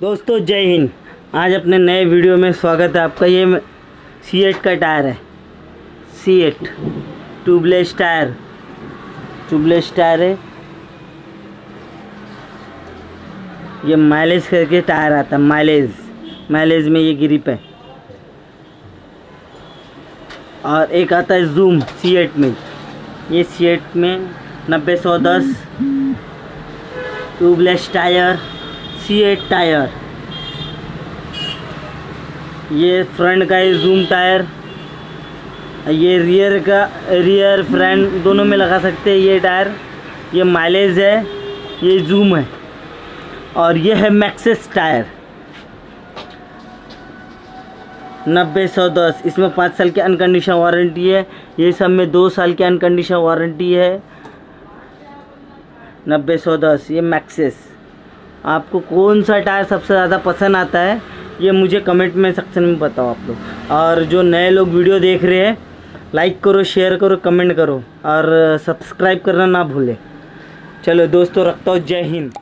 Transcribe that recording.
दोस्तों, जय हिंद। आज अपने नए वीडियो में स्वागत है आपका। ये सी एट का टायर है। C eight tubeless tyre. Tubeless tyre है। ये माइलेज करके टायर आता है। माइलेज माइलेज में ये ग्रिप है। और एक आता है जूम सी एट में। ये सी एट में नब्बे सौ दस। Tubeless tyre. C tyre. ये फ्रंट का है जूम टायर। ये रियर का, रियर, फ्रंट दोनों में लगा सकते हैं ये टायर। ये माइलेज है, ये जूम है। और ये है मैक्सेस टायर। नब्बे, सौ, दस। इसमें पाँच साल की अनकंडीशन वारंटी है। ये सब में दो साल की अनकंडीशन वारंटी है। नब्बे, सौ, दस। ये मैक्सेस। आपको कौन सा टायर सबसे ज़्यादा पसंद आता है, ये मुझे कमेंट में सेक्शन में बताओ आप लोग। और जो नए लोग वीडियो देख रहे हैं लाइक करो शेयर करो कमेंट करो, और सब्सक्राइब करना ना भूलें। चलो दोस्तों, रखता हूँ, जय हिंद।